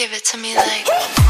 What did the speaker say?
Give it to me like.